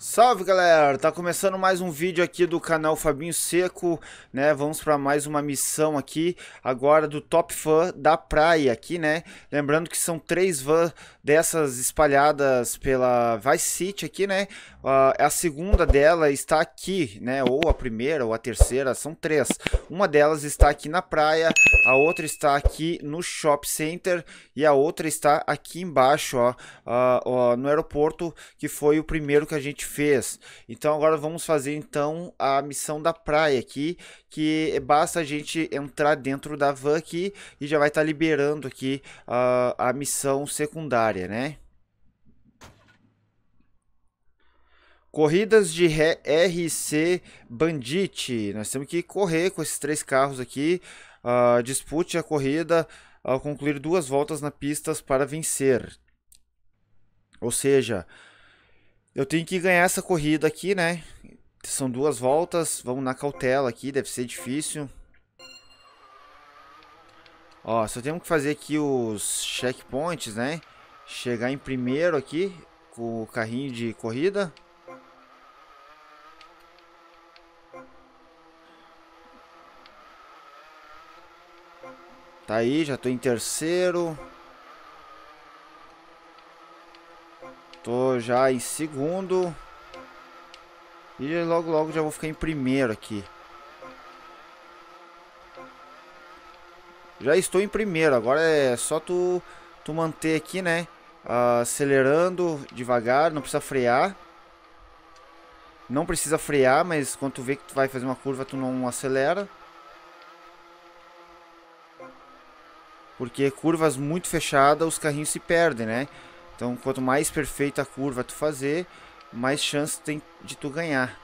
Salve galera, tá começando mais um vídeo aqui do canal Fabinho Seco, né? Vamos para mais uma missão aqui, agora do Top Fã da praia aqui, né? Lembrando que são três vans dessas espalhadas pela Vice City aqui, né? Uh, a segunda dela está aqui, né? Ou a primeira ou a terceira, são três. Uma delas está aqui na praia, a outra está aqui no Shop Center e a outra está aqui embaixo, ó, uh, uh, no aeroporto, que foi o primeiro que a gente fez. Então agora vamos fazer então a missão da praia aqui, que basta a gente entrar dentro da van aqui e já vai estar tá liberando aqui uh, a missão secundária, né? Corridas de RC Bandit. Nós temos que correr com esses três carros aqui. Uh, dispute a corrida ao concluir duas voltas na pista para vencer. Ou seja, eu tenho que ganhar essa corrida aqui, né? São duas voltas, vamos na cautela aqui, deve ser difícil. Ó, só temos que fazer aqui os checkpoints, né? Chegar em primeiro aqui com o carrinho de corrida. Tá aí, já tô em terceiro. Tô já em segundo. E logo logo já vou ficar em primeiro aqui. Já estou em primeiro, agora é só tu, tu manter aqui, né? Uh, acelerando devagar, não precisa frear. Não precisa frear, mas quando tu vê que tu vai fazer uma curva, tu não acelera. Porque curvas muito fechadas, os carrinhos se perdem, né? Então, quanto mais perfeita a curva tu fazer, mais chance tem de tu ganhar.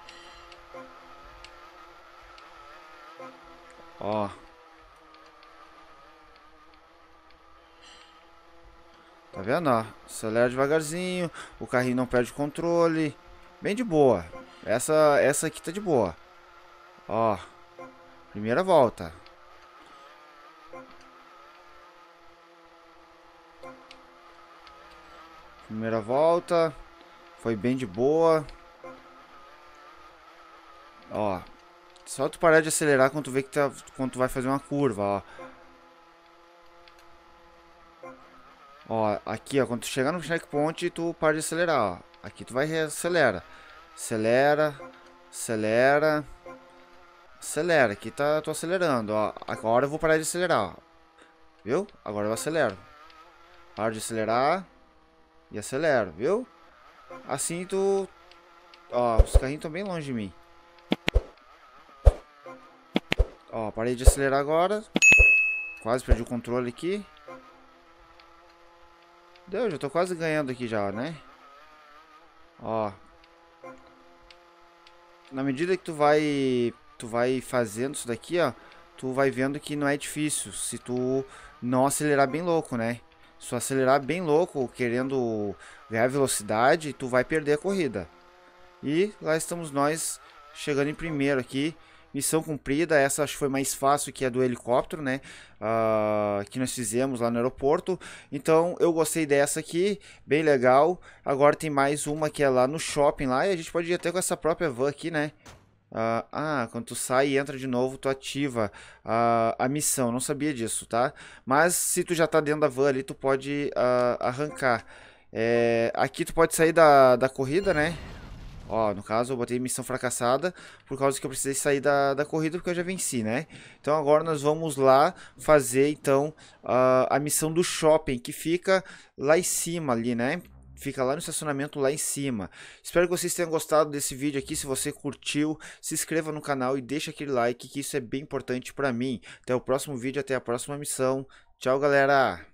Ó. Tá vendo, ó? Acelera devagarzinho, o carrinho não perde controle. Bem de boa. Essa, essa aqui tá de boa. Ó. Primeira volta. Primeira volta. Foi bem de boa. Ó. Só tu parar de acelerar quando tu vê que tá, quando tu vai fazer uma curva, ó. Ó, aqui, ó, quando tu chegar no checkpoint, tu para de acelerar, ó. Aqui tu vai acelera. Acelera, acelera. Acelera, aqui tá, tô acelerando, ó. Agora eu vou parar de acelerar, ó. Viu? Agora eu acelero. Para de acelerar. E acelero, viu? Assim tu... Ó, os carrinhos estão bem longe de mim. Ó, parei de acelerar agora. Quase perdi o controle aqui. Deu, já tô quase ganhando aqui já, né? Ó. Na medida que tu vai... Tu vai fazendo isso daqui, ó. Tu vai vendo que não é difícil. Se tu não acelerar bem louco, né? Se tu acelerar bem louco, querendo ganhar velocidade, tu vai perder a corrida. E lá estamos nós, chegando em primeiro aqui. Missão cumprida, essa acho que foi mais fácil que a do helicóptero, né? Uh, que nós fizemos lá no aeroporto. Então eu gostei dessa aqui, bem legal. Agora tem mais uma que é lá no shopping lá. E a gente pode ir até com essa própria van aqui, né? Uh, ah, quando tu sai e entra de novo, tu ativa uh, a missão. Não sabia disso, tá? Mas se tu já tá dentro da van ali, tu pode uh, arrancar. É, aqui tu pode sair da, da corrida, né? Ó, no caso eu botei missão fracassada por causa que eu precisei sair da, da corrida porque eu já venci, né? Então agora nós vamos lá fazer então a missão do shopping que fica lá em cima ali, né? Fica lá no estacionamento lá em cima. Espero que vocês tenham gostado desse vídeo aqui. Se você curtiu, se inscreva no canal e deixa aquele like, que isso é bem importante para mim. Até o próximo vídeo, até a próxima missão. Tchau, galera!